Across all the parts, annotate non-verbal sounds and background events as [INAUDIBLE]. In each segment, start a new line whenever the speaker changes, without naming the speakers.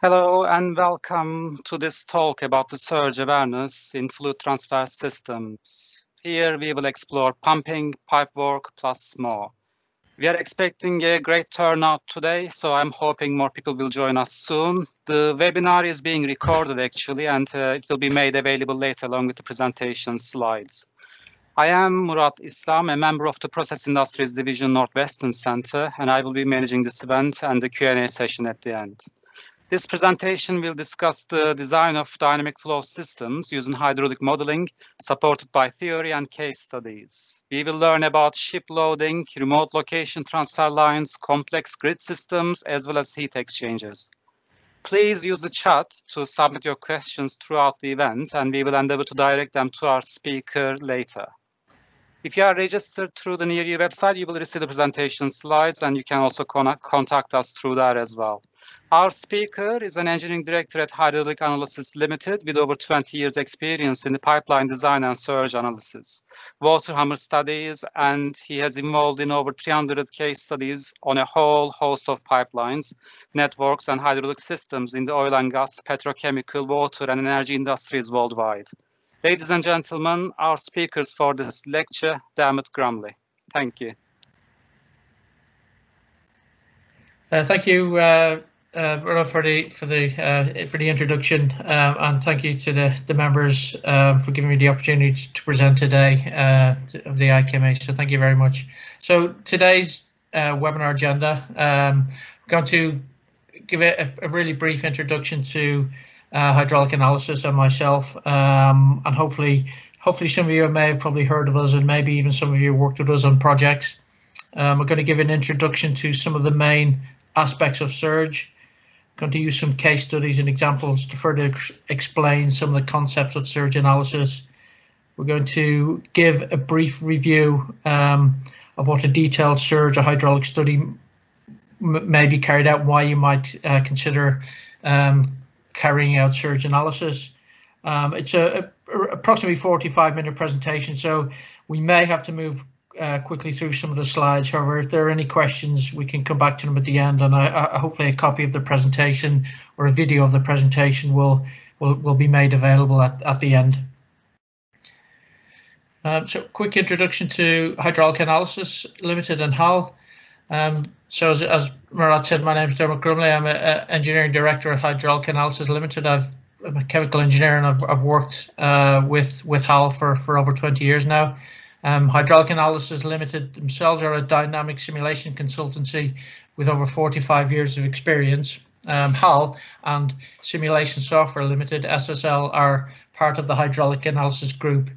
Hello and welcome to this talk about the surge awareness in fluid transfer systems. Here we will explore pumping, pipework, plus more. We are expecting a great turnout today, so I'm hoping more people will join us soon. The webinar is being recorded actually, and uh, it will be made available later along with the presentation slides. I am Murat Islam, a member of the Process Industries Division Northwestern Center, and I will be managing this event and the Q&A session at the end. This presentation will discuss the design of dynamic flow systems using hydraulic modeling, supported by theory and case studies. We will learn about ship loading, remote location transfer lines, complex grid systems, as well as heat exchangers. Please use the chat to submit your questions throughout the event, and we will endeavor to direct them to our speaker later. If you are registered through the Near You website, you will receive the presentation slides, and you can also contact us through there as well. Our speaker is an engineering director at Hydraulic Analysis Limited with over 20 years experience in the pipeline design and surge analysis, water hammer studies, and he has involved in over 300 case studies on a whole host of pipelines, networks, and hydraulic systems in the oil and gas, petrochemical, water, and energy industries worldwide. Ladies and gentlemen, our speakers for this lecture, Dermot Grumley. Thank you.
Uh, thank you, uh, uh, for the for the uh, for the introduction, um, and thank you to the the members uh, for giving me the opportunity to present today uh, of the IMechE. So thank you very much. So today's uh, webinar agenda, um, I'm going to give a, a really brief introduction to uh, hydraulic analysis and myself, um, and hopefully, hopefully some of you may have probably heard of us, and maybe even some of you worked with us on projects. Um, we're going to give an introduction to some of the main aspects of Surge. Going to use some case studies and examples to further explain some of the concepts of surge analysis. We're going to give a brief review um, of what a detailed surge or hydraulic study may be carried out, why you might uh, consider um, carrying out surge analysis. Um, it's a, a, approximately 45 minute presentation, so we may have to move uh, quickly through some of the slides. However, if there are any questions, we can come back to them at the end, and I, I, hopefully a copy of the presentation or a video of the presentation will will, will be made available at, at the end. Um, so, quick introduction to Hydraulic Analysis Limited and HAL. Um, so as, as Murat said, my name is Dermot Grumley. I'm an engineering director at Hydraulic Analysis Limited. I've, I'm a chemical engineer and I've, I've worked uh, with with HAL for, for over 20 years now. Um, Hydraulic Analysis Limited themselves are a dynamic simulation consultancy with over 45 years of experience. Um, HAL and Simulation Software Limited, SSL, are part of the Hydraulic Analysis Group.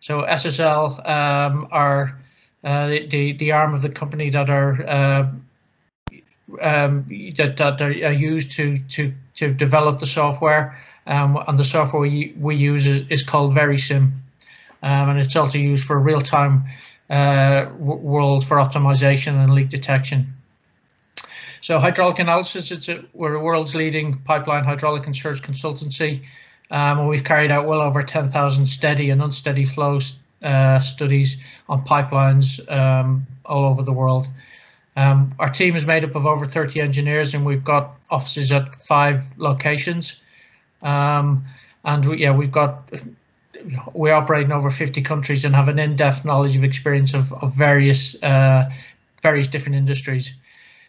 So SSL um, are uh, the the arm of the company that are uh, um, that that are used to to to develop the software. Um, and the software we, we use is, is called VeriSim, um, and it's also used for real-time uh, world for optimization and leak detection. So hydraulic analysis, it's a, we're the world's leading pipeline hydraulic and surge consultancy. Um, and we've carried out well over 10,000 steady and unsteady flows uh, studies on pipelines um, all over the world. Um, our team is made up of over 30 engineers and we've got offices at five locations. Um, and we, yeah, we've got, we operate in over 50 countries and have an in-depth knowledge of experience of, of various, uh, various different industries.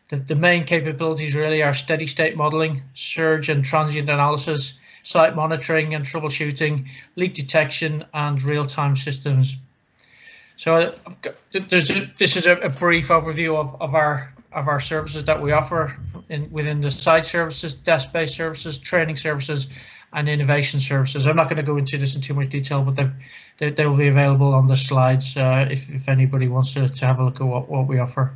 The, the main capabilities really are steady state modeling, surge and transient analysis, site monitoring and troubleshooting, leak detection, and real-time systems. So there's a, this is a, a, brief overview of, of our of our services that we offer in within the site services, desk-based services, training services, and innovation services. I'm not going to go into this in too much detail, but they they will be available on the slides uh, if if anybody wants to to have a look at what what we offer.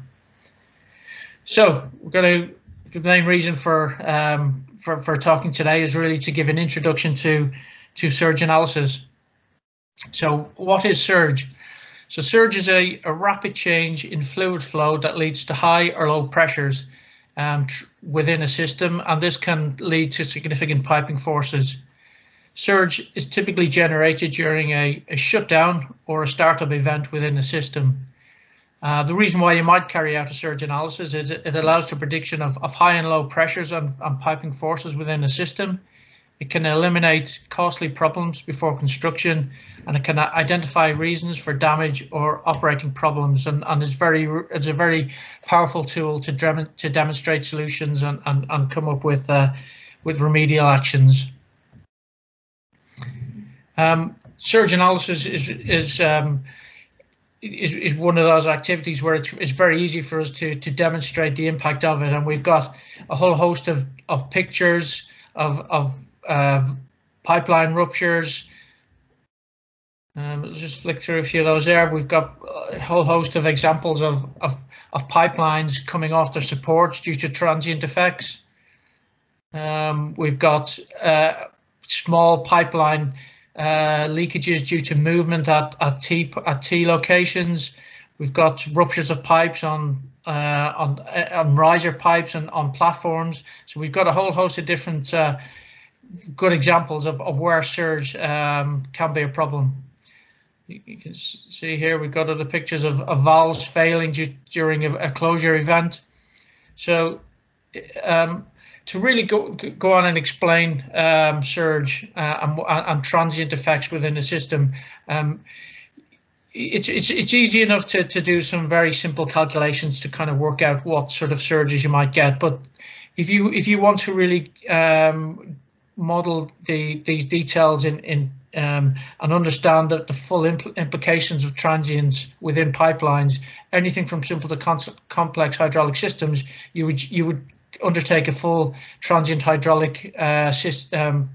So we're going to the main reason for um, for for talking today is really to give an introduction to to surge analysis. So what is surge? So surge is a, a rapid change in fluid flow that leads to high or low pressures um, within a system, and this can lead to significant piping forces. Surge is typically generated during a, a shutdown or a startup event within a system. Uh, the reason why you might carry out a surge analysis is it, it allows the prediction of, of high and low pressures and, and piping forces within a system. It can eliminate costly problems before construction and it can identify reasons for damage or operating problems and, and is very it's a very powerful tool to, dem to demonstrate solutions and, and, and come up with uh, with remedial actions. Um, surge analysis is is um, is, is one of those activities where it's, it's very easy for us to, to demonstrate the impact of it. And we've got a whole host of, of pictures of, of uh, pipeline ruptures. Um, let's just flick through a few of those there. We've got a whole host of examples of, of, of pipelines coming off their supports due to transient effects. Um, we've got uh, small pipeline uh, leakages due to movement at, at T at T locations. We've got ruptures of pipes on uh, on on riser pipes and on platforms. So we've got a whole host of different uh, good examples of, of where surge um, can be a problem. You, can see here we've got other pictures of, of valves failing during a, a, closure event. So um, to really go go on and explain um, surge uh, and, and, transient effects within the system, um, it's it's it's easy enough to to do some very simple calculations to kind of work out what sort of surges you might get. But if you if you want to really um, model the these details in in um, and understand that the full impl implications of transients within pipelines, anything from simple to complex hydraulic systems, you would you would undertake a full transient hydraulic uh, system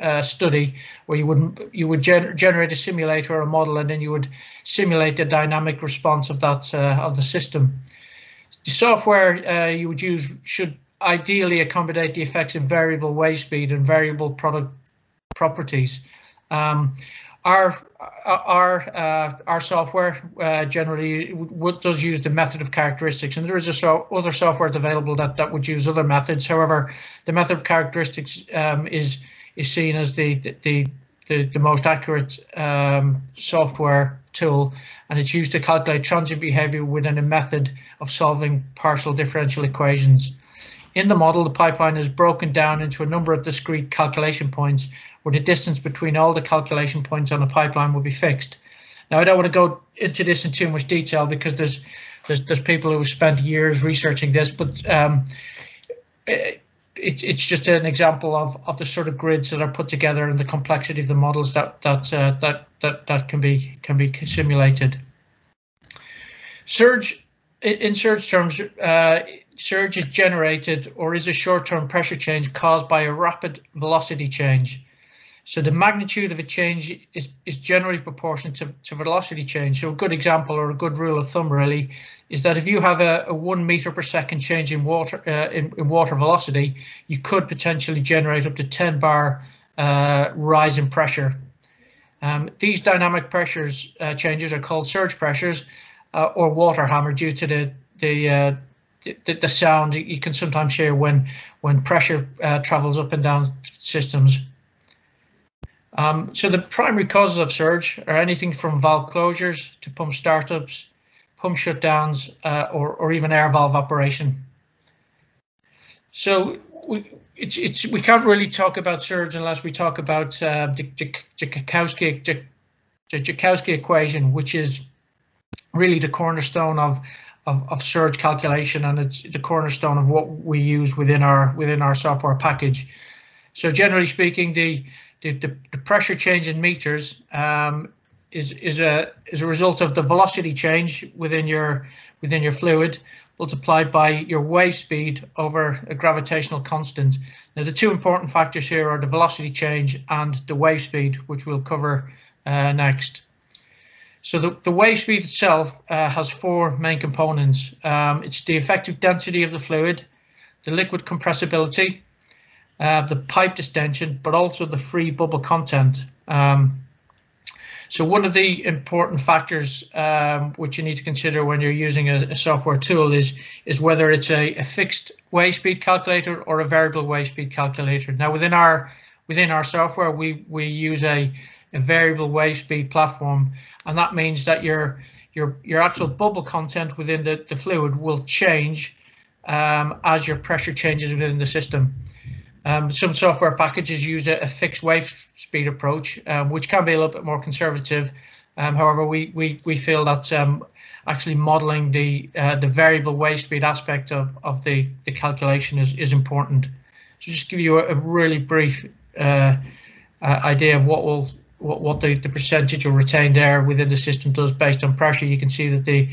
uh, study where you would you would gen generate a simulator or a model and then you would simulate the dynamic response of that uh, of the system. The software uh, you would use should ideally accommodate the effects of variable wave speed and variable product properties. Um, our our uh, our software uh, generally does use the method of characteristics, and there is a so other software available that that would use other methods. However, the method of characteristics um, is is seen as the the the, the most accurate um, software tool, and it's used to calculate transient behavior within a method of solving partial differential equations. In the model, the pipeline is broken down into a number of discrete calculation points where the distance between all the calculation points on the pipeline will be fixed. Now, I don't want to go into this in too much detail because there's there's, there's people who have spent years researching this, but um, it, it's just an example of, of the sort of grids that are put together and the complexity of the models that that uh, that that that can be can be simulated. Surge in surge terms, uh, surge is generated or is a short-term pressure change caused by a rapid velocity change. So the magnitude of a change is, is generally proportional to, to velocity change. So a good example or a good rule of thumb really is that if you have a, a one meter per second change in water uh, in, in, water velocity, you could potentially generate up to 10 bar uh, rise in pressure. Um, these dynamic pressures uh, changes are called surge pressures uh, or water hammer due to the the, uh, the, the sound you can sometimes hear when when pressure uh, travels up and down systems. Um, so the primary causes of surge are anything from valve closures to pump startups, pump shutdowns, uh, or, or even air valve operation. So we, it's, it's, we can't really talk about surge unless we talk about uh, the, Joukowsky, the, the Joukowsky equation, which is really the cornerstone of, of, of surge calculation and it's the cornerstone of what we use within our within our software package. So generally speaking, the the, the, the pressure change in meters um, is is a is a result of the velocity change within your within your fluid multiplied by your wave speed over a gravitational constant. Now the two important factors here are the velocity change and the wave speed, which we'll cover uh, next. So the, the wave speed itself uh, has four main components. Um, it's the effective density of the fluid, the liquid compressibility, uh, the pipe distension, but also the free bubble content. Um, so one of the important factors um, which you need to consider when you're using a, a software tool is is whether it's a, a, fixed wave speed calculator or a variable wave speed calculator. Now within our within our software we we use a, a variable wave speed platform, and that means that your your, your actual bubble content within the, the fluid will change um, as your pressure changes within the system. Um, some software packages use a, a, fixed wave speed approach, um, which can be a little bit more conservative. Um, however, we, we, we feel that um, actually modeling the uh, the variable wave speed aspect of, of the, the calculation is, is important. So just give you a, a really brief uh, uh, idea of what will what, what the, the percentage of retained air within the system does based on pressure. You can see that the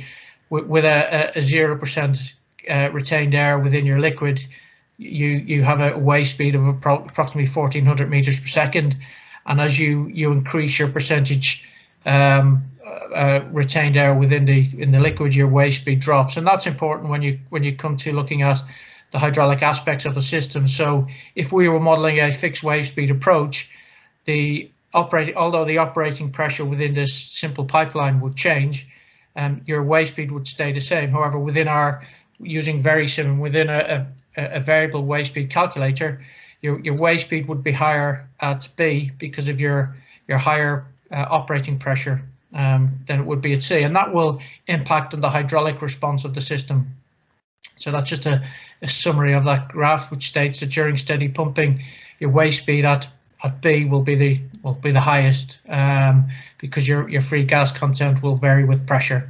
with a zero percent uh, retained air within your liquid, you you have a wave speed of approximately 1400 meters per second, and as you you increase your percentage um, uh, retained air within the in the liquid, your wave speed drops, and that's important when you when you come to looking at the hydraulic aspects of the system. So if we were modeling a fixed wave speed approach, the although the operating pressure within this simple pipeline would change, um, your wave speed would stay the same. However, within our using very Verisim within a, a, a variable wave speed calculator, your, your wave speed would be higher at B because of your, your higher uh, operating pressure um, than it would be at C. And that will impact on the hydraulic response of the system. So that's just a, a summary of that graph, which states that during steady pumping, your wave speed at at B will be the will be the highest um, because your your free gas content will vary with pressure.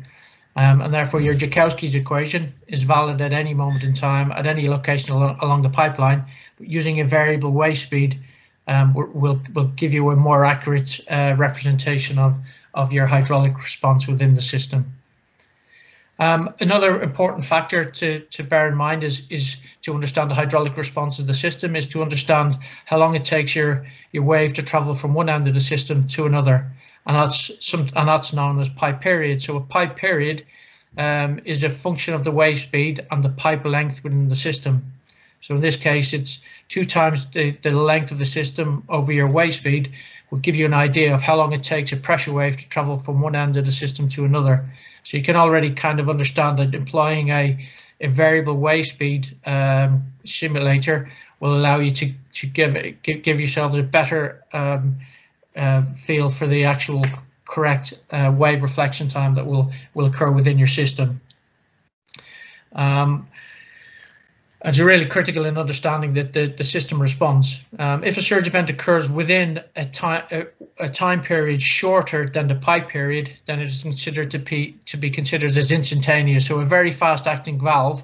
Um, and therefore your Joukowski's equation is valid at any moment in time at any location al along the pipeline. But using a variable wave speed um, will will give you a more accurate uh, representation of of your hydraulic response within the system. Um, another important factor to, to bear in mind is, is to understand the hydraulic response of the system is to understand how long it takes your, your wave to travel from one end of the system to another and that's some and that's known as pipe period. So a pipe period um, is a function of the wave speed and the pipe length within the system. So in this case, it's two times the, the length of the system over your wave speed will give you an idea of how long it takes a pressure wave to travel from one end of the system to another. So you can already kind of understand that employing a, a variable wave speed um, simulator will allow you to, to give, give, give yourselves a better um, uh, feel for the actual correct uh, wave reflection time that will will occur within your system. Um, it's really critical in understanding that the, the system responds. Um, if a surge event occurs within a time a, a, time period shorter than the pipe period, then it is considered to be to be considered as instantaneous. So a very fast acting valve,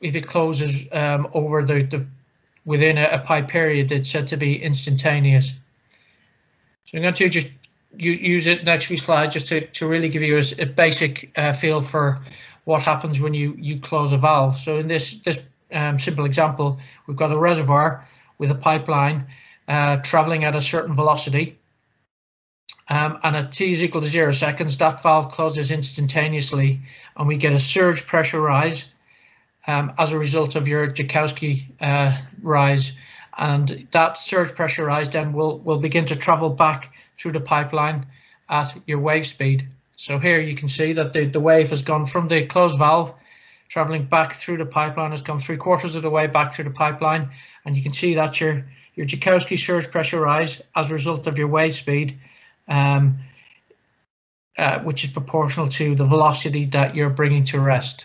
if it closes um, over the, the within a, a pipe period, it's said to be instantaneous. So I'm going to just use it next few slides just to, to really give you a, a basic uh, feel for what happens when you, you close a valve. So in this, this um, simple example, we've got a reservoir with a pipeline uh, traveling at a certain velocity. Um, and at t is equal to zero seconds, that valve closes instantaneously and we get a surge pressure rise um, as a result of your Joukowski uh, rise and that surge pressure rise then will, will begin to travel back through the pipeline at your wave speed. So here you can see that the, the wave has gone from the closed valve, traveling back through the pipeline, has gone three quarters of the way back through the pipeline, and you can see that your, your Joukowski surge pressure rise as a result of your wave speed, um, uh, which is proportional to the velocity that you're bringing to rest.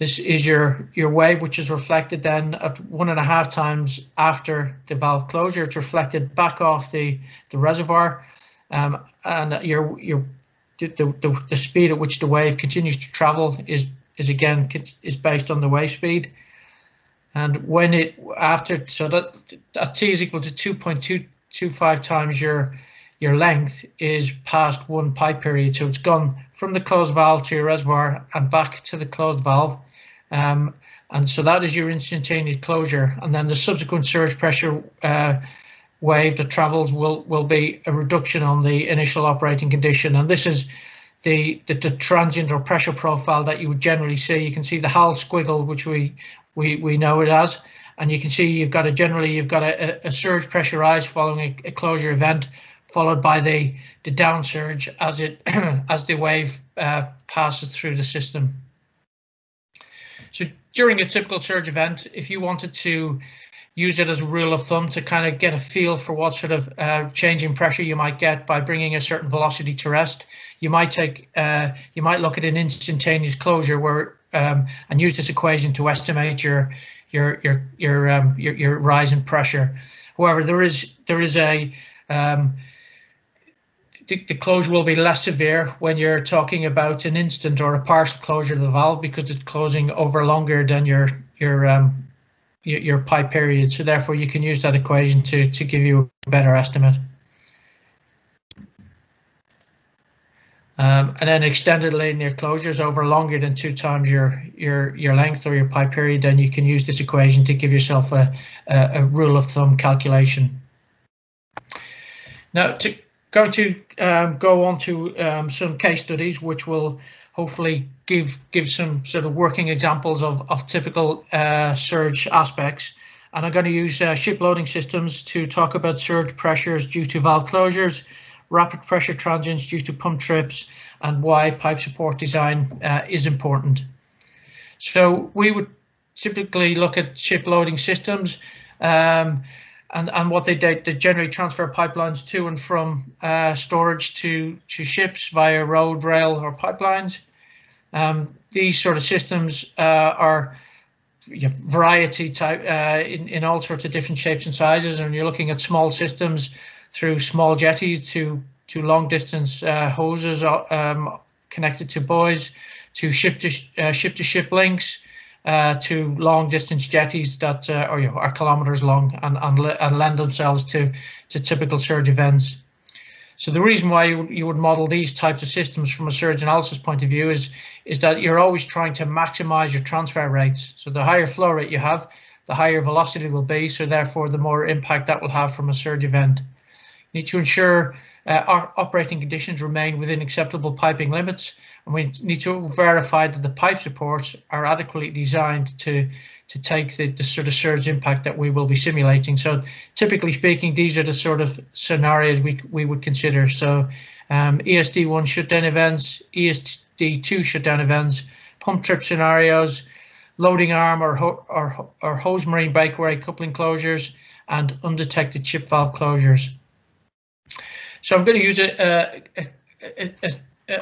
This is your, your wave, which is reflected then at one and a half times after the valve closure. It's reflected back off the, the reservoir um, and your, your, the, the, the speed at which the wave continues to travel is, is again, is based on the wave speed. And when it, after, so that, that T is equal to 2.225 times your, your length is past one pipe period. So it's gone from the closed valve to your reservoir and back to the closed valve. Um, and so that is your instantaneous closure. And then the subsequent surge pressure uh, wave that travels will, will be a reduction on the initial operating condition. And this is the, the, the transient or pressure profile that you would generally see. You can see the HAL squiggle, which we, we, we know it as. And you can see you've got a generally you've got a, a surge pressure rise following a, a closure event followed by the, the down surge as it [CLEARS THROAT] as the wave uh, passes through the system. So during a typical surge event, if you wanted to use it as a rule of thumb to kind of get a feel for what sort of uh, change in pressure you might get by bringing a certain velocity to rest. You might take, uh, you might look at an instantaneous closure where um, and use this equation to estimate your your your your um, your, your rise in pressure. However, there is there is a um, the, closure will be less severe when you're talking about an instant or a partial closure of the valve because it's closing over longer than your your um, your, your pipe period. So therefore, you can use that equation to to give you a better estimate. Um, and then extended linear closures over longer than two times your your your length or your pipe period, then you can use this equation to give yourself a, a, a rule of thumb calculation. Now, to go to um, go on to um, some case studies, which will hopefully give give some sort of working examples of of typical uh, surge aspects. And I'm going to use uh, ship loading systems to talk about surge pressures due to valve closures rapid pressure transients due to pump trips, and why pipe support design uh, is important. So we would typically look at ship loading systems um, and, and what they do, they generally transfer pipelines to and from uh, storage to, to ships via road, rail or pipelines. Um, these sort of systems uh, are variety type uh, in, in all sorts of different shapes and sizes and you're looking at small systems through small jetties to to long distance uh, hoses uh, um, connected to buoys, to ship to uh, ship to ship links, uh, to long distance jetties that uh, are, you know, are kilometers long and, and, and lend themselves to to typical surge events. So the reason why you, you would model these types of systems from a surge analysis point of view is is that you're always trying to maximize your transfer rates. So the higher flow rate you have, the higher velocity will be. So therefore, the more impact that will have from a surge event You need to ensure uh, our operating conditions remain within acceptable piping limits and we need to verify that the pipe supports are adequately designed to to take the, the sort of surge impact that we will be simulating. So typically speaking, these are the sort of scenarios we, we would consider. So um, ESD1 shutdown events, ESD2 shutdown events, pump trip scenarios, loading arm or, ho or, or hose marine breakaway coupling closures, and undetected ship valve closures. So I'm going to use a, a, a, a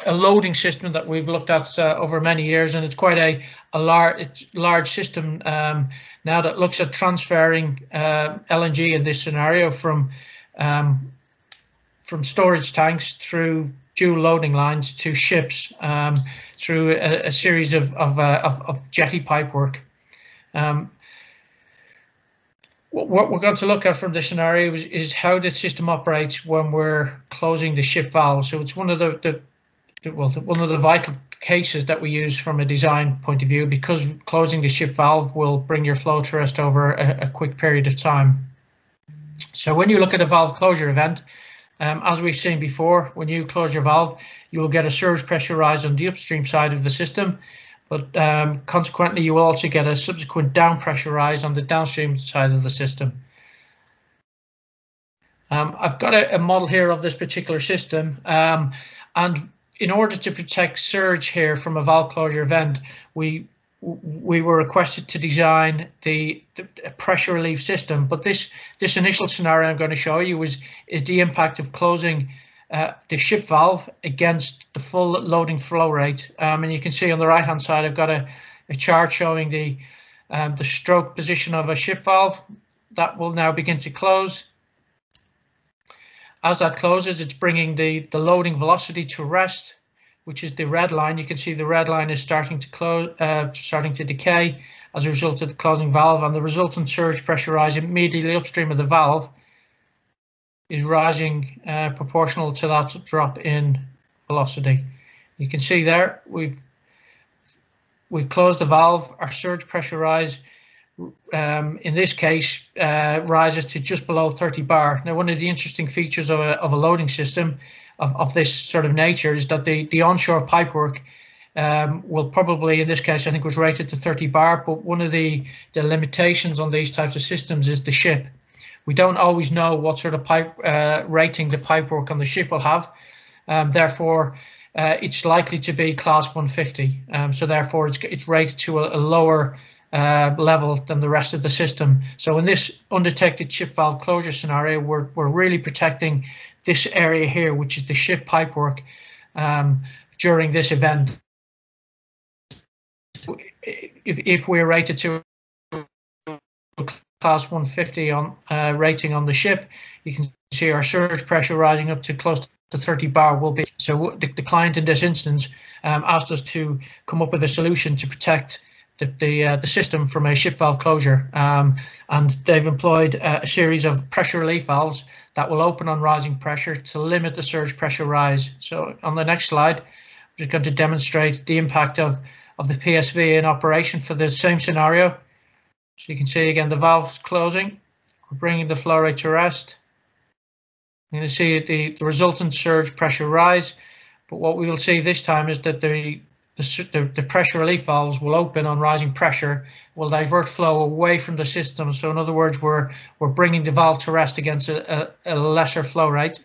loading system that we've looked at uh, over many years, and it's quite a, a large large system um, now that looks at transferring uh, LNG in this scenario from um, from storage tanks through dual loading lines to ships um, through a, a, series of of, uh, of, of jetty pipework. Um, what we're going to look at from the scenario is, is, how the system operates when we're closing the ship valve. So it's one of the, the well, one of the vital cases that we use from a design point of view because closing the ship valve will bring your flow to rest over a, a quick period of time. So when you look at a valve closure event, um, as we've seen before, when you close your valve, you will get a surge pressure rise on the upstream side of the system but um, consequently you will also get a subsequent down pressure rise on the downstream side of the system. Um, I've got a, a, model here of this particular system um, and in order to protect surge here from a valve closure event, we we were requested to design the, the, pressure relief system. But this this initial scenario I'm going to show you is is the impact of closing uh, the ship valve against the full loading flow rate. Um, and you can see on the right hand side, I've got a, a chart showing the um, the stroke position of a ship valve that will now begin to close. As that closes, it's bringing the, the loading velocity to rest, which is the red line. You can see the red line is starting to close, uh, starting to decay as a result of the closing valve and the resultant surge pressure rise immediately upstream of the valve is rising uh, proportional to that drop in velocity. You can see there we've we've closed the valve. Our surge pressure rise, um, in this case, uh, rises to just below 30 bar. Now, one of the interesting features of a, of a loading system of, of this sort of nature is that the, the onshore pipework um, will probably, in this case, I think was rated to 30 bar, but one of the, the limitations on these types of systems is the ship. We don't always know what sort of pipe uh, rating the pipework on the ship will have. Um, therefore, uh, it's likely to be class 150. Um, so therefore, it's it's rated to a, a lower uh, level than the rest of the system. So in this undetected ship valve closure scenario, we're, we're really protecting this area here, which is the ship pipework um, during this event. If, if we're rated to class 150 on uh, rating on the ship, you can see our surge pressure rising up to close to 30 bar will be. So the, the client in this instance um, asked us to come up with a solution to protect the the, uh, the system from a ship valve closure, um, and they've employed uh, a series of pressure relief valves that will open on rising pressure to limit the surge pressure rise. So on the next slide, I'm just going to demonstrate the impact of of the PSV in operation for the same scenario. So you can see again the valves closing, we're bringing the flow rate to rest. You're going to see the, the resultant surge pressure rise, but what we will see this time is that the the, the, pressure relief valves will open on rising pressure, will divert flow away from the system. So in other words, we're we're bringing the valve to rest against a, a, a lesser flow rate.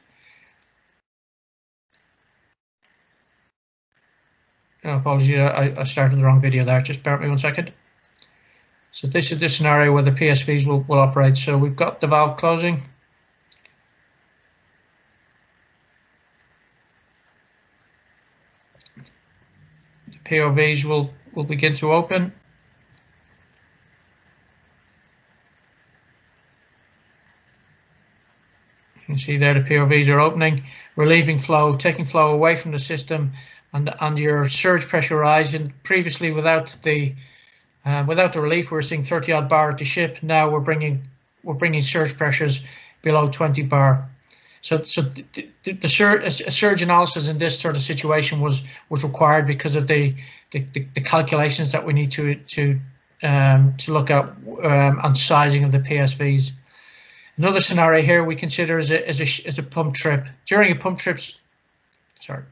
Oh, apologies, I, I started the wrong video there. Just bear with me one second. So this is the scenario where the PSVs will, will operate. So we've got the valve closing. POVs will, will begin to open. You can see there the POVs are opening, relieving flow, taking flow away from the system, and and your surge pressure rising. Previously, without the uh, without the relief, we are seeing 30 odd bar at the ship. Now we're bringing we're bringing surge pressures below 20 bar. So, so the, the, the surge, surge analysis in this sort of situation was was required because of the the, the, calculations that we need to to um, to look at um, and sizing of the PSVs. Another scenario here we consider is a, is a, is a pump trip. During a pump trips, sorry,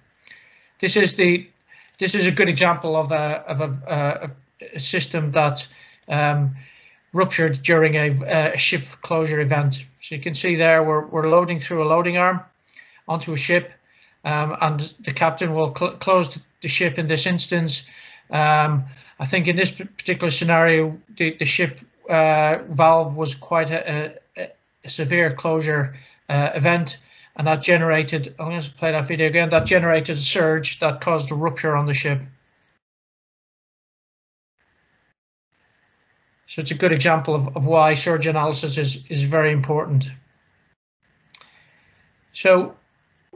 this is the this is a good example of a of a, a, a system that um, ruptured during a, a, ship closure event. So you can see there we're, we're loading through a loading arm onto a ship um, and the captain will cl close the ship in this instance. Um, I think in this particular scenario, the, the ship uh, valve was quite a, a, a severe closure uh, event and that generated, I'm going to play that video again, that generated a surge that caused a rupture on the ship. So it's a good example of, of why surge analysis is, is very important. So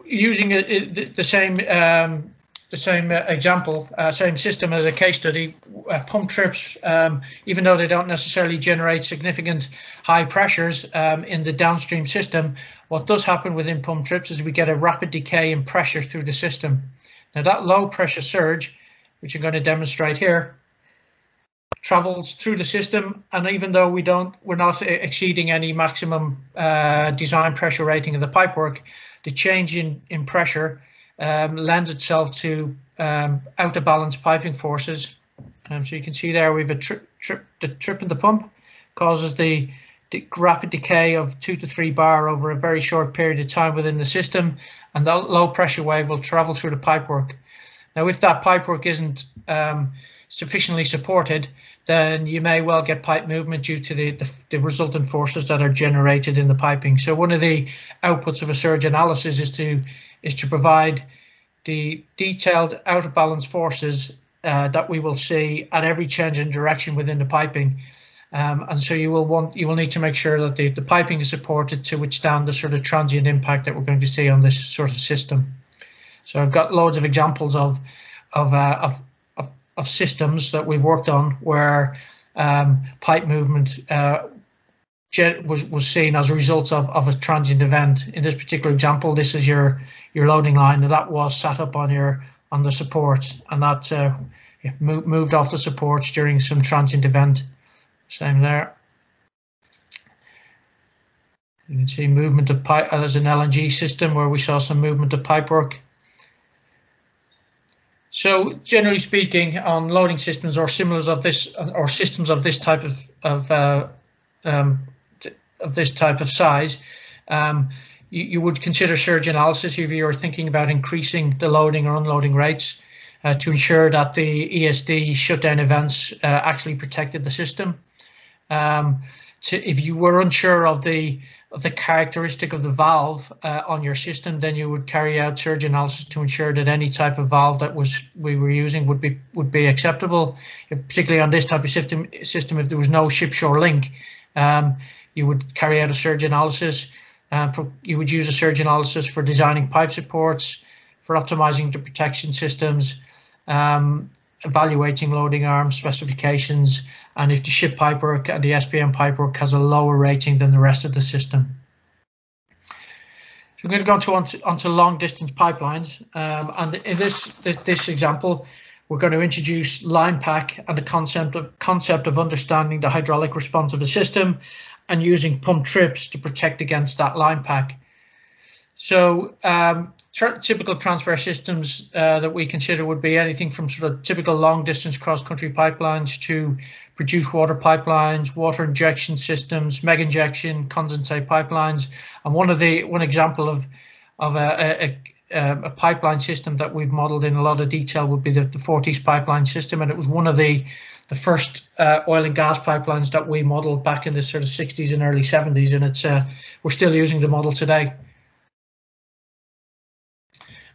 using a, the same um, the same uh, example, uh, same system as a case study, uh, pump trips, um, even though they don't necessarily generate significant high pressures um, in the downstream system, what does happen within pump trips is we get a rapid decay in pressure through the system. Now that low pressure surge, which I'm going to demonstrate here, travels through the system and even though we don't we're not exceeding any maximum uh, design pressure rating of the pipework the change in in pressure um, lends itself to um, out of balance piping forces. Um, so you can see there we've a trip trip the trip in the pump causes the, the rapid decay of two to three bar over a very short period of time within the system and that low pressure wave will travel through the pipework. Now if that pipework isn't um, sufficiently supported, then you may well get pipe movement due to the, the, the, resultant forces that are generated in the piping. So one of the outputs of a surge analysis is to is to provide the detailed out of balance forces uh, that we will see at every change in direction within the piping. Um, and so you will want you will need to make sure that the, the piping is supported to withstand the sort of transient impact that we're going to see on this sort of system. So I've got loads of examples of of, uh, of of systems that we've worked on where um, pipe movement uh, was was seen as a result of, of a transient event. In this particular example, this is your your loading line, and that was sat up on your on the support, and that uh, moved off the supports during some transient event. Same there. You can see movement of pipe as an LNG system where we saw some movement of pipe work. So generally speaking, on loading systems or similars of this or systems of this type of of uh, um, of this type of size, um, you, you, would consider surge analysis if you are thinking about increasing the loading or unloading rates. uh, to ensure that the ESD shutdown events uh, actually protected the system. Um, to, if you were unsure of the of the characteristic of the valve uh, on your system, then you would carry out surge analysis to ensure that any type of valve that was we were using would be would be acceptable. If, particularly on this type of system, system, if there was no ship shore link, um, you would carry out a surge analysis. Uh, for you would use a surge analysis for designing pipe supports, for optimizing the protection systems, um, evaluating loading arm specifications, and if the ship pipework and the SPM pipework has a lower rating than the rest of the system. So I'm going to go on to, onto, onto long distance pipelines. Um, and in this, this, this example, we're going to introduce line pack and the concept of concept of understanding the hydraulic response of the system and using pump trips to protect against that line pack. So um, typical transfer systems uh, that we consider would be anything from sort of typical long distance cross country pipelines to produced water pipelines, water injection systems, mega injection, condensate pipelines. And one of the one example of of a, a, a, a pipeline system that we've modeled in a lot of detail would be the, the Forties pipeline system. And it was one of the the first uh, oil and gas pipelines that we modeled back in the sort of 60s and early 70s. And it's uh, we're still using the model today.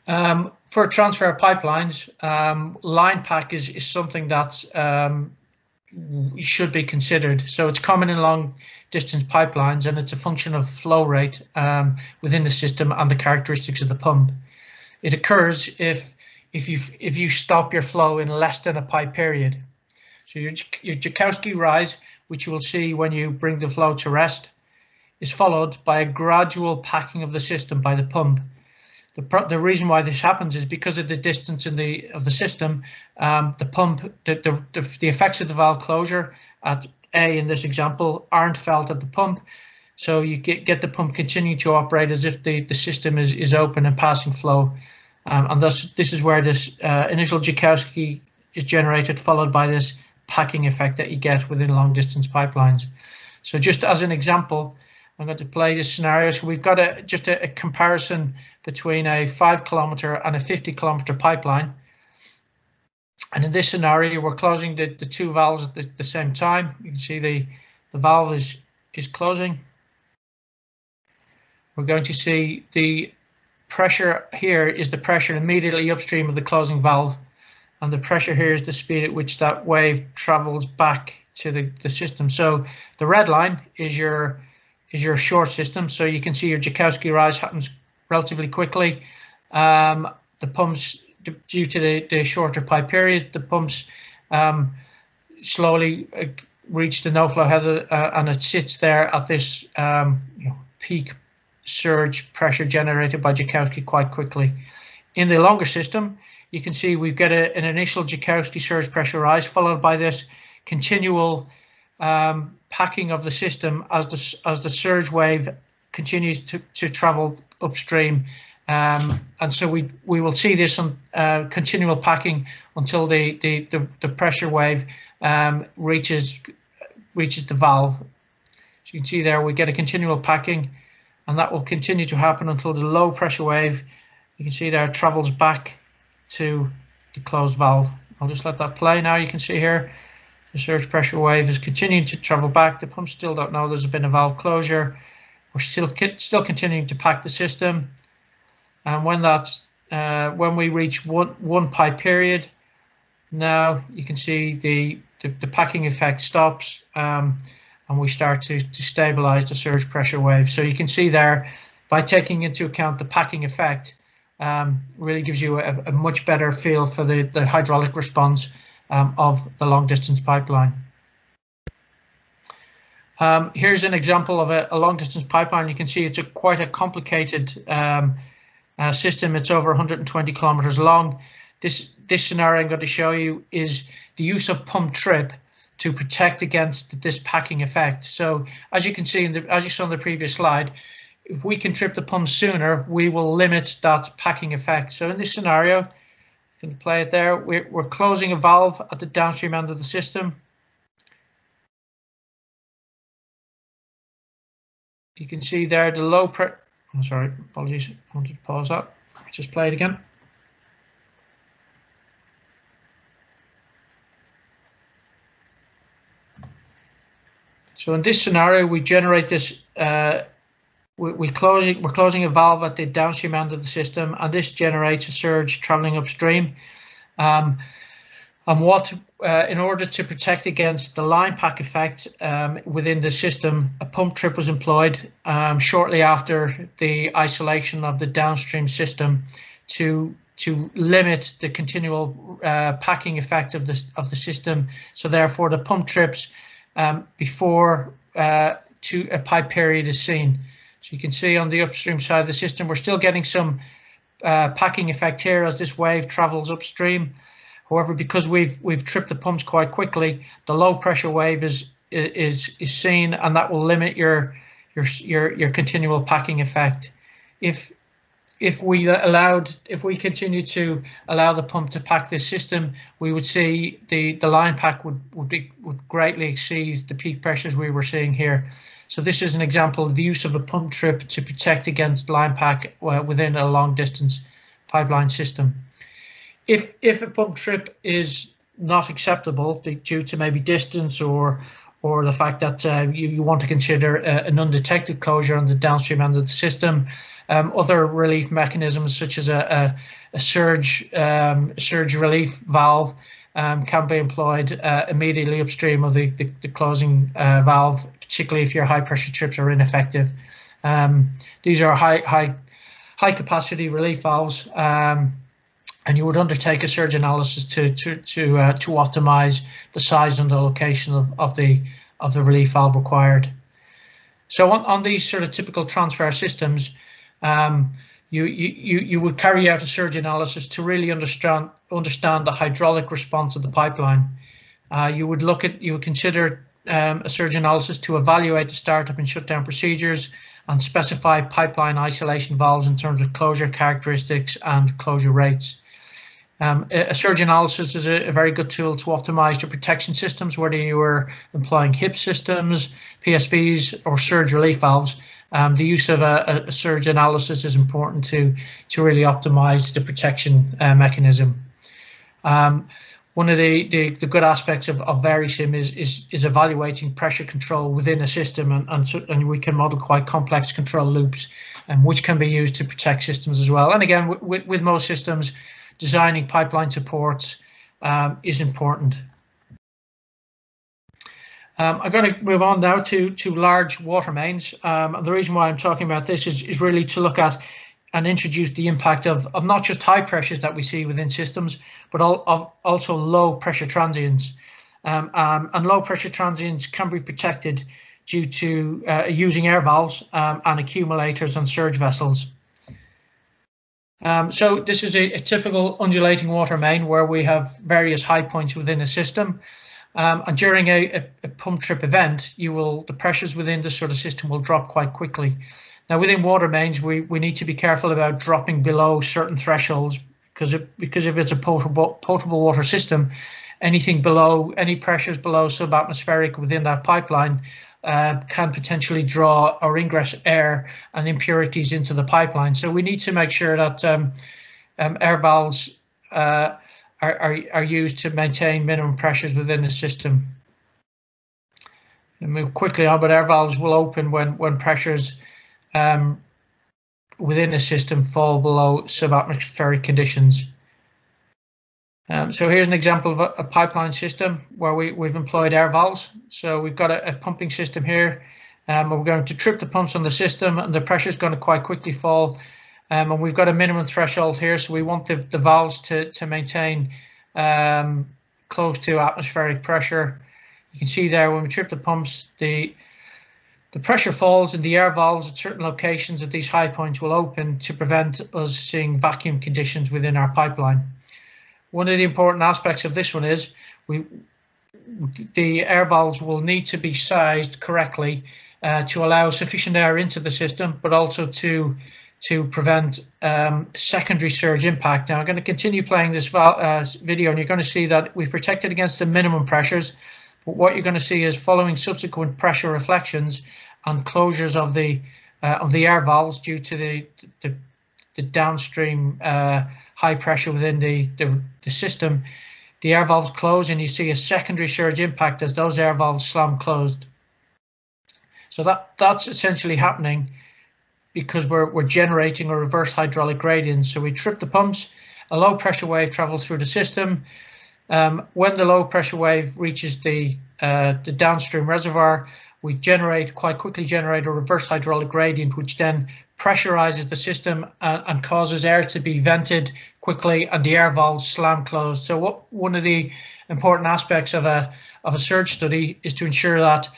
Um, for transfer pipelines, um, line pack is, is something that um, should be considered. So it's common in long distance pipelines and it's a function of flow rate um, within the system and the characteristics of the pump. It occurs if if you if you stop your flow in less than a pipe period. So your, your Joukowsky rise, which you will see when you bring the flow to rest, is followed by a gradual packing of the system by the pump the, the reason why this happens is because of the distance in the of the system. Um, the pump, the, the, the, effects of the valve closure at A in this example aren't felt at the pump. So you get, get the pump continuing to operate as if the, the system is, is open and passing flow. Um, and thus, this is where this uh, initial Joukowsky is generated, followed by this packing effect that you get within long distance pipelines. So just as an example, I'm going to play this scenario. So we've got a just a, a comparison between a five kilometer and a 50 kilometer pipeline. And in this scenario, we're closing the, the two valves at the, the same time. You can see the, the valve is, is closing. We're going to see the pressure here is the pressure immediately upstream of the closing valve. And the pressure here is the speed at which that wave travels back to the, the system. So the red line is your is your short system. So you can see your Joukowsky rise happens relatively quickly. Um, the pumps, due to the, the shorter pipe period, the pumps um, slowly uh, reach the no flow head uh, and it sits there at this um, you know, peak surge pressure generated by Joukowsky quite quickly. In the longer system, you can see we've got a, an initial Joukowsky surge pressure rise followed by this continual um, packing of the system as the as the surge wave continues to, to travel upstream. Um, and so we we will see this on uh, continual packing until the the the, the pressure wave um, reaches reaches the valve. As you can see there we get a continual packing, and that will continue to happen until the low pressure wave. You can see there travels back to the closed valve. I'll just let that play now. You can see here the surge pressure wave is continuing to travel back. The pumps still don't know there's been a valve closure. We're still still continuing to pack the system. And when that's uh, when we reach one one pipe period, now you can see the the, the packing effect stops um, and we start to, to stabilize the surge pressure wave. So you can see there by taking into account the packing effect um, really gives you a, a, much better feel for the, the hydraulic response um, of the long distance pipeline. Um, here's an example of a, a, long distance pipeline. You can see it's a quite a complicated um, uh, system. It's over 120 kilometers long. This, this scenario I'm going to show you is the use of pump trip to protect against this packing effect. So as you can see, in the, as you saw in the previous slide, if we can trip the pump sooner, we will limit that packing effect. So in this scenario, can you play it there? We're, we're closing a valve at the downstream end of the system. You can see there the low pressure. I'm oh, sorry, apologies. I wanted to pause that. Just play it again. So in this scenario, we generate this uh, we, we closing, we're closing a valve at the downstream end of the system, and this generates a surge traveling upstream. Um, and what, uh, in order to protect against the line pack effect um, within the system, a pump trip was employed um, shortly after the isolation of the downstream system to to limit the continual uh, packing effect of the of the system. So therefore, the pump trips um, before uh, to a pipe period is seen. So you can see on the upstream side of the system, we're still getting some uh, packing effect here as this wave travels upstream. However, because we've we've tripped the pumps quite quickly, the low pressure wave is is is seen, and that will limit your your your your continual packing effect. If if we allowed, if we continue to allow the pump to pack this system, we would see the the line pack would would be would greatly exceed the peak pressures we were seeing here. So this is an example of the use of a pump trip to protect against line pack uh, within a long distance pipeline system. If if a pump trip is not acceptable due to maybe distance or or the fact that uh, you, you want to consider uh, an undetected closure on the downstream end of the system, um, other relief mechanisms such as a, a, a surge um, surge relief valve um, can be employed uh, immediately upstream of the, the, the closing uh, valve, particularly if your high pressure trips are ineffective. Um, these are high high high capacity relief valves, um, and you would undertake a surge analysis to to to uh, to optimize the size and the location of, of the of the relief valve required. So on, on these sort of typical transfer systems, um, you, you, you would carry out a surge analysis to really understand understand the hydraulic response of the pipeline. Uh, you would look at you would consider um, a surge analysis to evaluate the startup and shutdown procedures and specify pipeline isolation valves in terms of closure characteristics and closure rates. Um, a surge analysis is a, a, very good tool to optimize your protection systems, whether you are employing HIP systems, PSVs, or surge relief valves, um, the use of a, a, surge analysis is important to to really optimize the protection uh, mechanism. Um, one of the, the, the, good aspects of, of VariSim is, is, is evaluating pressure control within a system and, and, so, and we can model quite complex control loops um, which can be used to protect systems as well. And again, with, with most systems, designing pipeline supports um, is important. Um, I'm going to move on now to, to large water mains. Um, the reason why I'm talking about this is, is really to look at and introduce the impact of, of not just high pressures that we see within systems, but all, of also low pressure transients. Um, um and low pressure transients can be protected due to uh, using air valves um, and accumulators and surge vessels. Um, so this is a, a, typical undulating water main where we have various high points within a system. Um, and during a, a, a, pump trip event, you will the pressures within the sort of system will drop quite quickly. Now, within water mains, we, we need to be careful about dropping below certain thresholds because it, because if it's a potable potable water system, anything below any pressures below subatmospheric within that pipeline uh, can potentially draw or ingress air and impurities into the pipeline. So we need to make sure that um, um, air valves uh, are, are, are used to maintain minimum pressures within the system. And move quickly on, but air valves will open when, when pressures um, within the system fall below subatmospheric conditions. Um, so here's an example of a, a, pipeline system where we, we've employed air valves. So we've got a, a pumping system here. Um, we're going to trip the pumps on the system and the pressure is going to quite quickly fall um, and we've got a minimum threshold here, so we want the, the valves to, to maintain um, close to atmospheric pressure. You can see there when we trip the pumps, the the pressure falls and the air valves at certain locations at these high points will open to prevent us seeing vacuum conditions within our pipeline. One of the important aspects of this one is we the air valves will need to be sized correctly uh, to allow sufficient air into the system, but also to to prevent um, secondary surge impact. Now I'm going to continue playing this uh, video and you're going to see that we've protected against the minimum pressures, but what you're going to see is following subsequent pressure reflections and closures of the uh, of the air valves due to the the, the downstream uh, high pressure within the, the, the system, the air valves close and you see a secondary surge impact as those air valves slam closed. So that that's essentially happening because we're, we're generating a reverse hydraulic gradient. So we trip the pumps, a low pressure wave travels through the system. Um, when the low pressure wave reaches the, uh, the downstream reservoir, we generate quite quickly generate a reverse hydraulic gradient, which then pressurizes the system and, and, causes air to be vented quickly and the air valves slam closed. So what, one of the important aspects of a of a surge study is to ensure that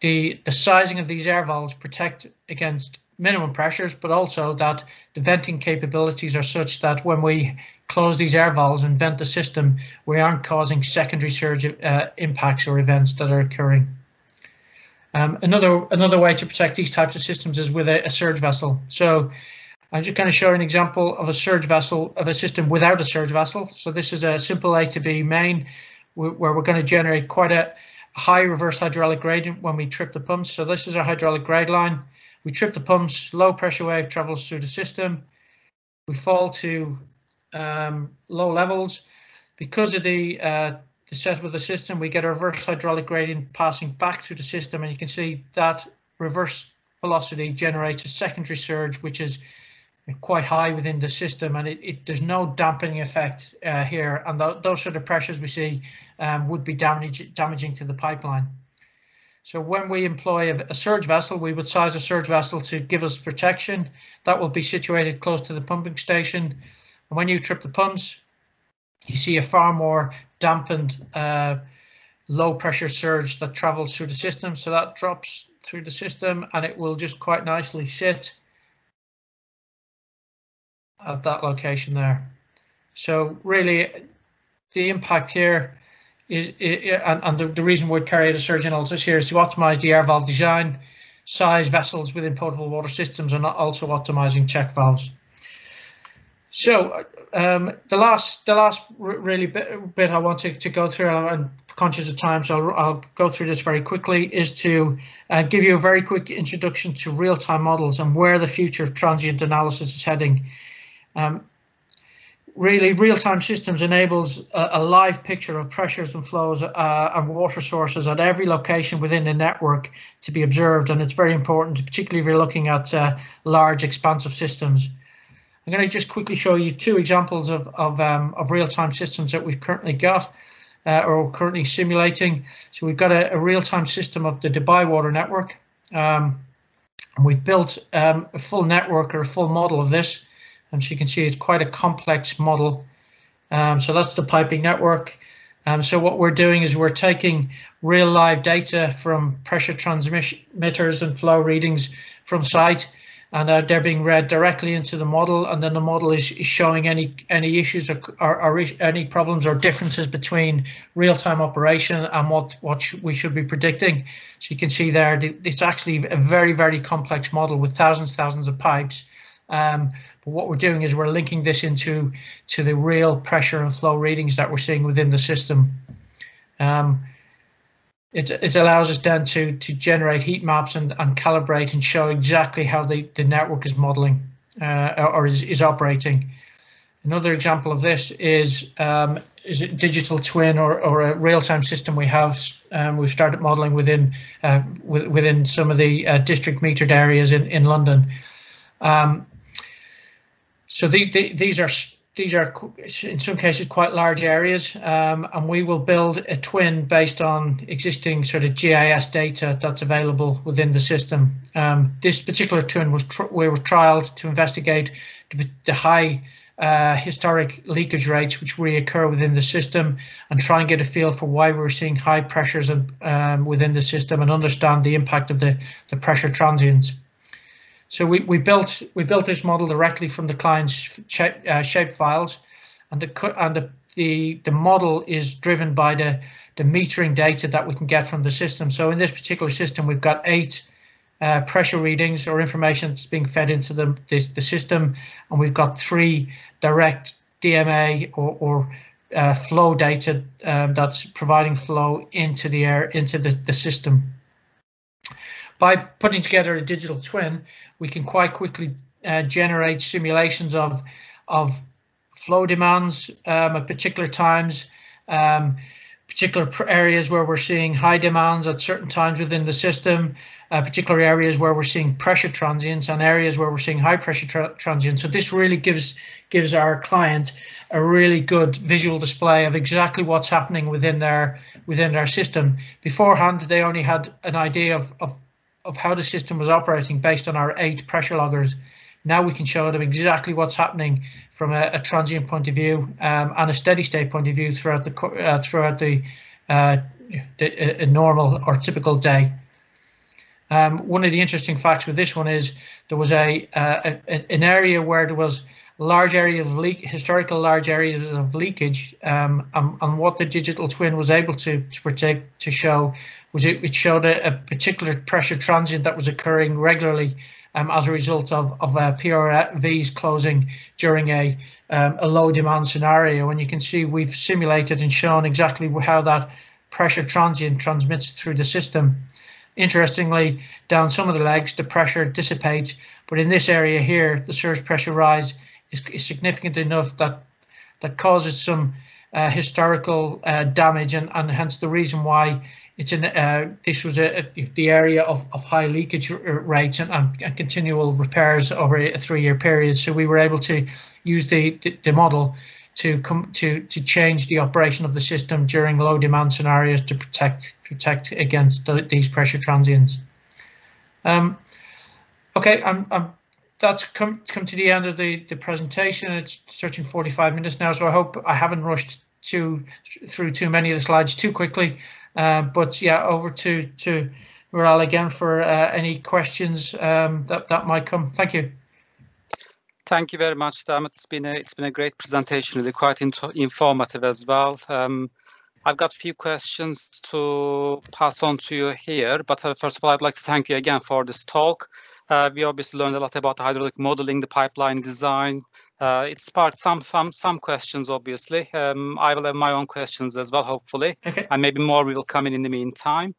the the sizing of these air valves protect against minimum pressures, but also that the venting capabilities are such that when we close these air valves and vent the system, we aren't causing secondary surge uh, impacts or events that are occurring. Um, another another way to protect these types of systems is with a, a, surge vessel. So I'm just going to show an example of a surge vessel of a system without a surge vessel. So this is a simple A to B main where we're going to generate quite a high reverse hydraulic gradient when we trip the pumps. So this is our hydraulic grade line. We trip the pumps, low pressure wave travels through the system. We fall to um, low levels. Because of the uh, the setup of the system, we get a reverse hydraulic gradient passing back through the system, and you can see that reverse velocity generates a secondary surge, which is quite high within the system, and it, it there's no dampening effect uh, here. And th those sort of pressures we see um, would be damage, damaging to the pipeline. So when we employ a, a, surge vessel, we would size a surge vessel to give us protection. That will be situated close to the pumping station. And when you trip the pumps, you see a far more dampened uh, low pressure surge that travels through the system. So that drops through the system and it will just quite nicely sit at that location there. So really the impact here is, and, and the, the, reason we'd carry a surge analysis here is to optimize the air valve design, size vessels within potable water systems and also optimizing check valves. So um, the last the last really bit, bit I want to, to go through, and conscious of time, so I'll, I'll go through this very quickly, is to uh, give you a very quick introduction to real-time models and where the future of transient analysis is heading. Um, really, real-time systems enables a, a, live picture of pressures and flows uh, and water sources at every location within the network to be observed, and it's very important, particularly if you're looking at uh, large, expansive systems. I'm going to just quickly show you two examples of, of, um, of real-time systems that we've currently got uh, or currently simulating. So we've got a, a real-time system of the Dubai Water Network. Um, we've built um, a full network or a full model of this. And so you can see it's quite a complex model. Um, so that's the piping network. Um, so what we're doing is we're taking real live data from pressure transmitters and flow readings from site and uh, they're being read directly into the model and then the model is, is showing any any issues or, or, or, any problems or differences between real-time operation and what what sh we should be predicting. So you can see there it's actually a very very complex model with thousands thousands of pipes. Um, but what we're doing is we're linking this into to the real pressure and flow readings that we're seeing within the system. Um, it, it allows us then to to generate heat maps and, and calibrate and show exactly how the, the network is modeling uh, or is, is operating. Another example of this is um, is a digital twin or, or a real-time system we have. Um, we've started modeling within uh, within some of the uh, district metered areas in in London. Um, so the, the, these are these are in some cases quite large areas um, and we will build a twin based on existing sort of GIS data that's available within the system. Um, this particular twin was we were trialed to investigate the, the high uh, historic leakage rates which reoccur within the system and try and get a feel for why we're seeing high pressures um, within the system and understand the impact of the, the pressure transients. So we, we built we built this model directly from the client's shape, uh, shape files, and the and the, the the model is driven by the the metering data that we can get from the system. So in this particular system, we've got eight uh, pressure readings or information that's being fed into the this, the system, and we've got three direct DMA or, or uh, flow data um, that's providing flow into the air into the, the system. By putting together a digital twin, we can quite quickly uh, generate simulations of of flow demands um, at particular times, um, particular areas where we're seeing high demands at certain times within the system, uh, particular areas where we're seeing pressure transients and areas where we're seeing high pressure tra transients. So this really gives gives our client a really good visual display of exactly what's happening within their within their system. Beforehand, they only had an idea of, of, of how the system was operating based on our eight pressure loggers. Now we can show them exactly what's happening from a, a transient point of view um, and a steady state point of view throughout the uh, throughout the, uh, the a normal or typical day. Um, one of the interesting facts with this one is there was a, uh, a an area where there was large areas of leak, historical large areas of leakage, um, and, and, what the digital twin was able to to protect to show was it, it showed a, a, particular pressure transient that was occurring regularly um, as a result of, of uh, PRVs closing during a, um, a low demand scenario. And you can see we've simulated and shown exactly how that pressure transient transmits through the system. Interestingly, down some of the legs, the pressure dissipates, but in this area here, the surge pressure rise is, is significant enough that that causes some uh, historical uh, damage, and, and hence the reason why it's in uh, this was a, a, the area of, of high leakage rates and, and, continual repairs over a three-year period. So we were able to use the, the, the model to come to to change the operation of the system during low demand scenarios to protect protect against the, these pressure transients. Um, okay, I'm, I'm that's come come to the end of the the presentation. It's searching 45 minutes now, so I hope I haven't rushed too through too many of the slides too quickly. Uh, but yeah, over to to Miral again for uh, any questions um, that that might come. Thank you.
Thank you very much, Dermot. It's been a it's been a great presentation, really quite informative as well. Um, I've got a few questions to pass on to you here, but uh, first of all, I'd like to thank you again for this talk. Uh, we obviously learned a lot about hydraulic modeling, the pipeline design, uh, it sparked some some some questions. Obviously, um, I will have my own questions as well. Hopefully,
okay.
and maybe more will come in in the meantime.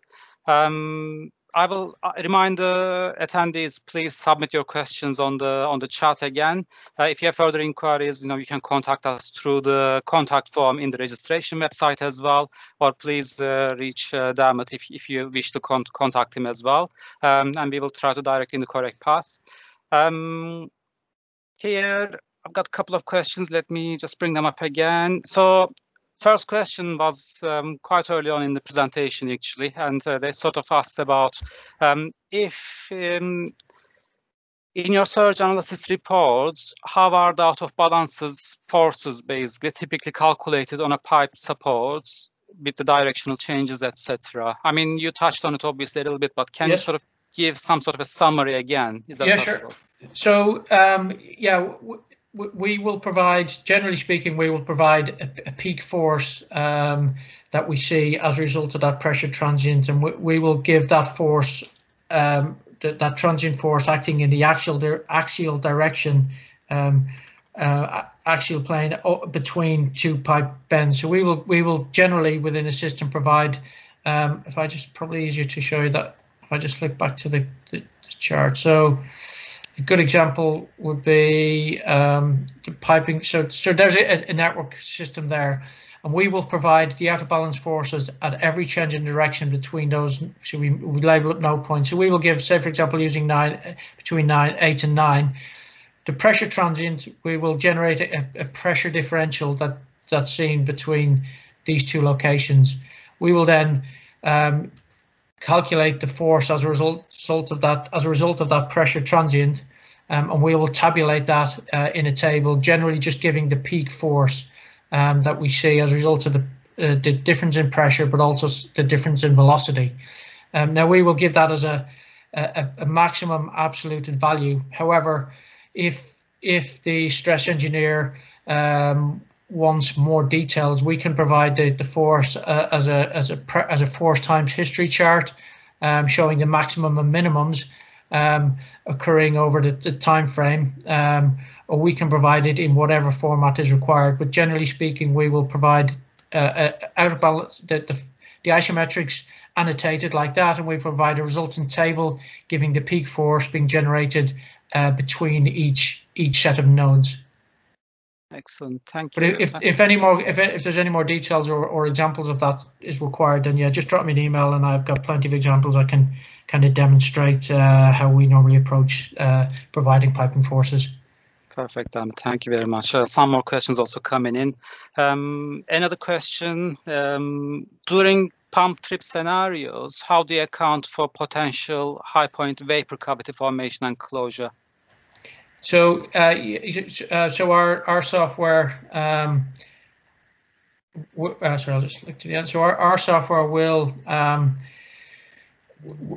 Um, I will uh, remind the attendees, please submit your questions on the on the chat again. Uh, if you have further inquiries, you know you can contact us through the contact form in the registration website as well, or please uh, reach uh, Dermot if if you wish to con contact him as well, um, and we will try to direct in the correct path. Um, here, I've got a couple of questions. Let me just bring them up again. So first question was um, quite early on in the presentation, actually, and uh, they sort of asked about um, if um, in your surge analysis reports, how are the out of balances forces basically typically calculated on a pipe supports with the directional changes, etc. I mean, you touched on it obviously a little bit, but can yes. you sort of give some sort of a summary again?
Is that yeah, possible? Sure. So um, yeah, we will provide, generally speaking, we will provide a, a peak force um, that we see as a result of that pressure transient, and we, we will give that force, um, that, that transient force acting in the axial di axial direction, um, uh, axial plane between two pipe bends. So we will we will generally within the system provide. Um, if I just probably easier to show you that if I just flick back to the, the, the chart. So a good example would be um, the piping. So, so there's a, a, network system there, and we will provide the out of balance forces at every change in direction between those. So we, we label it node points. So we will give, say, for example, using nine between nine, eight, and nine. The pressure transient, we will generate a, a pressure differential that that's seen between these two locations. We will then um, calculate the force as a result, result of that as a result of that pressure transient, um, and we will tabulate that uh, in a table, generally just giving the peak force um, that we see as a result of the uh, the difference in pressure, but also the difference in velocity. Um, now we will give that as a, a, a maximum absolute value. However, if if the stress engineer um, wants more details, we can provide the, the force uh, as a as a as a force times history chart, um, showing the maximum and minimums um, occurring over the, the time frame. Um, or we can provide it in whatever format is required. But generally speaking, we will provide uh, uh, out of balance the, the, the isometrics annotated like that, and we provide a resultant table giving the peak force being generated uh, between each each set of nodes.
Excellent, thank
But
you.
if, if any more, if, if there's any more details or, or examples of that is required, then yeah, just drop me an email and I've got plenty of examples I can kind of demonstrate uh, how we normally approach uh, providing piping forces.
Perfect, um, thank you very much. Uh, some more questions also coming in. Um, another question, um, during pump trip scenarios, how do you account for potential high point vapor cavity formation and closure?
So, uh, uh, so our our software. Um, uh, sorry, I'll just look to the end. So our, our software will um,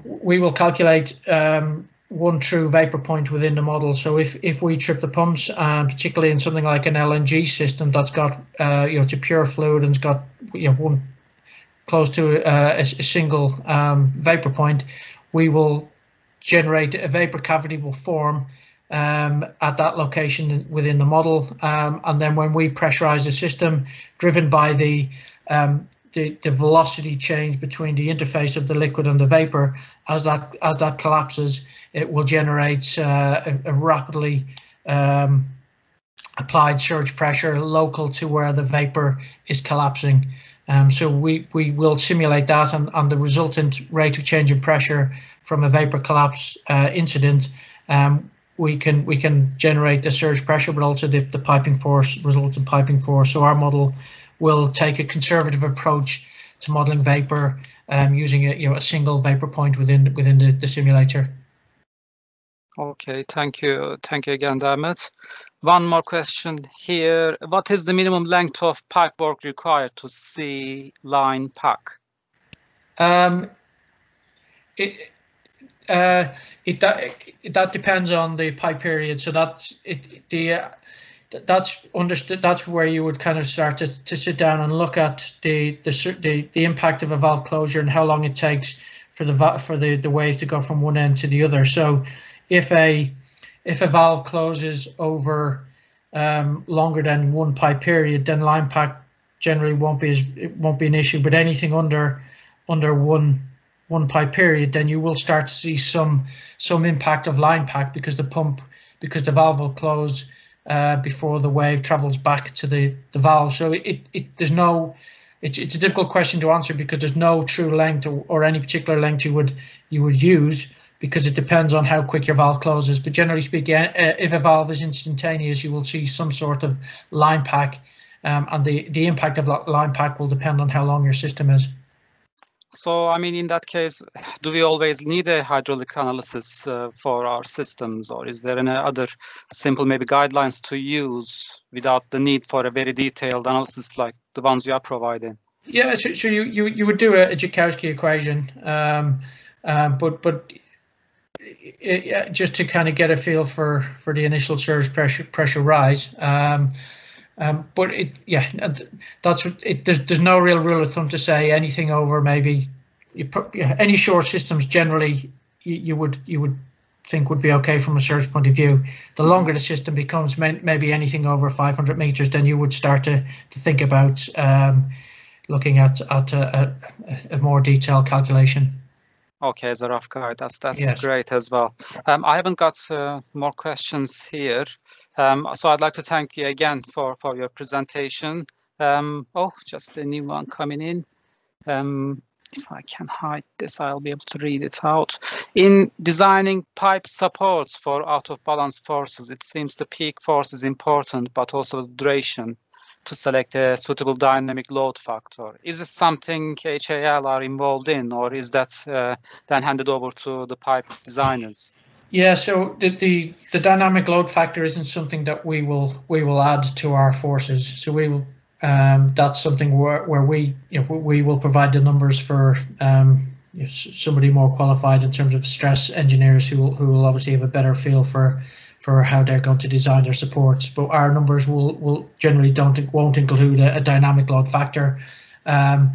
we will calculate um, one true vapor point within the model. So if if we trip the pumps, uh, particularly in something like an LNG system that's got uh, you know it's a pure fluid and's got you know one close to uh, a, a single um, vapor point, we will generate a vapor cavity will form um, at that location within the model. Um, and then when we pressurize the system, driven by the, um, the the velocity change between the interface of the liquid and the vapor, as that as that collapses, it will generate uh, a, a rapidly um, applied surge pressure local to where the vapor is collapsing. Um, so we, we will simulate that and, and the resultant rate of change in pressure from a vapor collapse uh, incident. Um, we can we can generate the surge pressure, but also the, the piping force results in piping force. So our model will take a conservative approach to modeling vapor um, using a you know a single vapor point within within the, the simulator.
Okay, thank you. Thank you again, Dermot. One more question here. What is the minimum length of pipe work required to see line pack?
Um, it uh, it that depends on the pipe period. So that's it. The uh, that's understood. That's where you would kind of start to, to sit down and look at the, the the the impact of a valve closure and how long it takes for the for the the waves to go from one end to the other. So if a if a valve closes over um, longer than one pipe period, then line pack generally won't be as it won't be an issue. But anything under under one one pipe period, then you will start to see some some impact of line pack because the pump because the valve will close uh, before the wave travels back to the the valve. So it it there's no it's it's a difficult question to answer because there's no true length or, or any particular length you would you would use because it depends on how quick your valve closes. But generally speaking, uh, if a valve is instantaneous, you will see some sort of line pack, um, and the the impact of line pack will depend on how long your system is.
So, I mean, in that case, [SIGHS] do we always need a hydraulic analysis uh, for our systems, or is there any other simple maybe guidelines to use without the need for a very detailed analysis like the ones you are providing?
Yeah, so, so you, you you would do a, a Joukowsky equation, um, uh, but but it, just to kind of get a feel for for the initial surge pressure pressure rise. Um, um, but it, yeah, that's it. There's there's no real rule of thumb to say anything over maybe you any short systems generally you, you would you would think would be okay from a surge point of view. The longer the system becomes, maybe anything over 500 meters, then you would start to to think about um, looking at at a, a, a more detailed calculation.
Okay, as a rough guide, that's that's
Yes.
great as well. Um, I haven't got uh, more questions here, um, so I'd like to thank you again for for your presentation. Um, oh, just a new one coming in. Um, if I can hide this, I'll be able to read it out. In designing pipe supports for out of balance forces, it seems the peak force is important, but also duration to select a suitable dynamic load factor. Is this something HAL are involved in, or is that uh, then handed over to the pipe designers?
Yeah, so the, the the dynamic load factor isn't something that we will we will add to our forces. So we will um, that's something where, where we you know, we will provide the numbers for um, you know, somebody more qualified in terms of stress engineers who will who will obviously have a better feel for for how they're going to design their supports. But our numbers will will generally don't won't include a, a dynamic load factor. Um,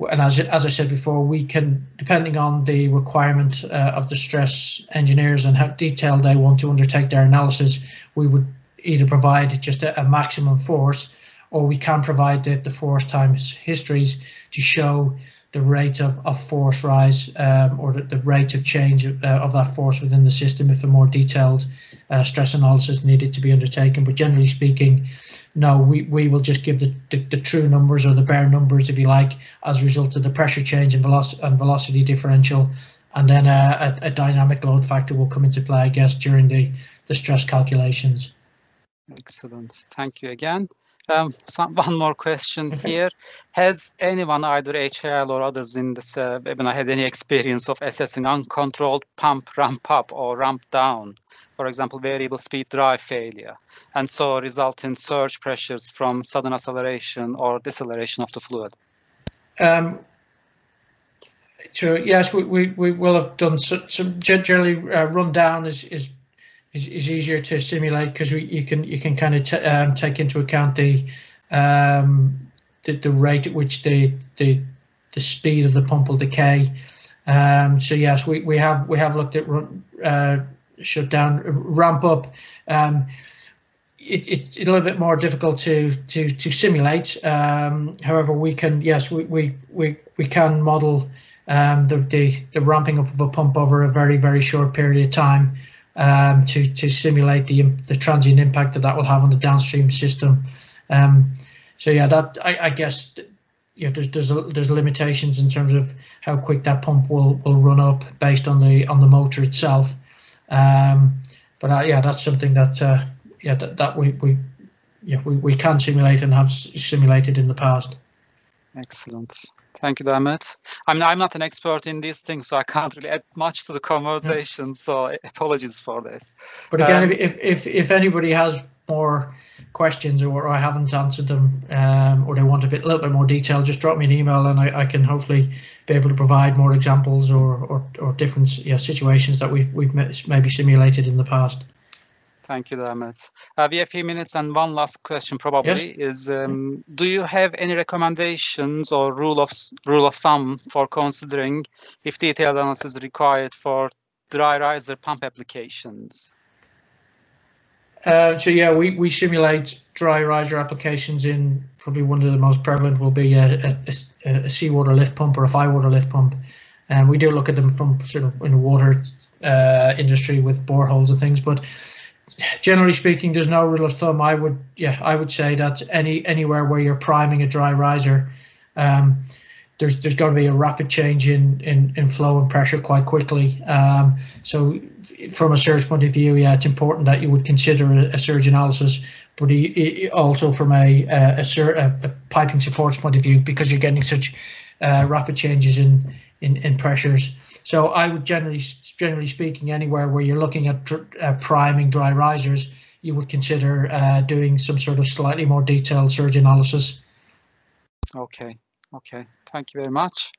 and as as I said before, we can depending on the requirement uh, of the stress engineers and how detailed they want to undertake their analysis, we would either provide just a, a maximum force, or we can provide the, the force times histories to show the rate of, of force rise um, or the, the, rate of change of, uh, of, that force within the system if a more detailed uh, stress analysis needed to be undertaken. But generally speaking, no, we, we will just give the, the, the, true numbers or the bare numbers, if you like, as a result of the pressure change and, veloc and velocity differential. And then a, a, a dynamic load factor will come into play, I guess, during the, the stress calculations.
Excellent. Thank you again. Um, some, [LAUGHS] one more question here. Has anyone, either HAL or others in this uh, webinar, had any experience of assessing uncontrolled pump ramp up or ramp down? For example, variable speed drive failure, and so result in surge pressures from sudden acceleration or deceleration of the fluid?
Um, true. Yes, we, we, we will have done some, some generally uh, run down is, is is, is easier to simulate because you can you can kind of um, take into account the, um, the the rate at which the the the speed of the pump will decay. Um, so yes, we, we have we have looked at uh, shut down ramp up. Um, it, it, it's a little bit more difficult to to to simulate. Um, however, we can yes we we we, we can model um, the, the the ramping up of a pump over a very very short period of time um, to to simulate the the transient impact that that will have on the downstream system. Um, so yeah, that I, I guess you know, there's there's there's limitations in terms of how quick that pump will will run up based on the on the motor itself. Um, but uh, yeah, that's something that uh, yeah that, that we we yeah we, we can simulate and have simulated in the past.
Excellent. Thank you, Dermot. I mean, I'm not an expert in these things, so I can't really add much to the conversation. So [LAUGHS] apologies for this.
But again, um, if, if if anybody has more questions or I haven't answered them, um, or they want a bit, a little bit more detail, just drop me an email, and I, I can hopefully be able to provide more examples or or, or different yeah, situations that we've we've maybe simulated in the past.
Thank you, Dermot. Uh, we have a few minutes and one last question probably yes. is, um, do you have any recommendations or rule of rule of thumb for considering if detailed analysis is required for dry riser pump applications?
Uh, so yeah, we, we simulate dry riser applications in probably one of the most prevalent will be a, a, a seawater lift pump or a fire water lift pump. And we do look at them from sort of in the water uh, industry with boreholes and things, but generally speaking, there's no rule of thumb. I would, yeah, I would say that any anywhere where you're priming a dry riser, um, there's there's going to be a rapid change in in, in flow and pressure quite quickly. Um, so, from a surge point of view, yeah, it's important that you would consider a, a surge analysis, but he, he also from a a, a a, piping supports point of view because you're getting such uh, rapid changes in, in in pressures. So I would generally, generally speaking, anywhere where you're looking at uh, priming dry risers, you would consider uh, doing some sort of slightly more detailed surge analysis.
Okay, okay, thank you very much.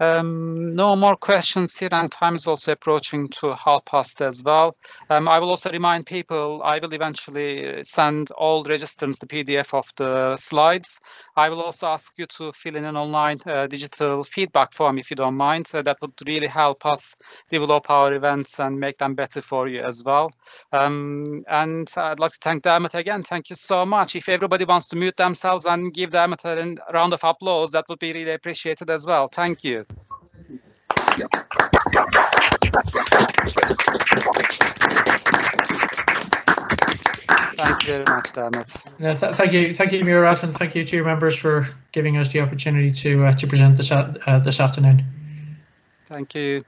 Um, no more questions here, and time is also approaching to half past as well. Um, I will also remind people I will eventually send all registrants the PDF of the slides. I will also ask you to fill in an online uh, digital feedback form if you don't mind. Uh, that would really help us develop our events and make them better for you as well. Um, and I'd like to thank Dermot again. Thank you so much. If everybody wants to mute themselves and give Dermot a round of applause, that would be really appreciated as well. Thank you. Thank you very much, Dermot.
Yeah, th thank you, thank you, Murat, and thank you to your members for giving us the opportunity to uh, to present this uh, this afternoon.
Thank you.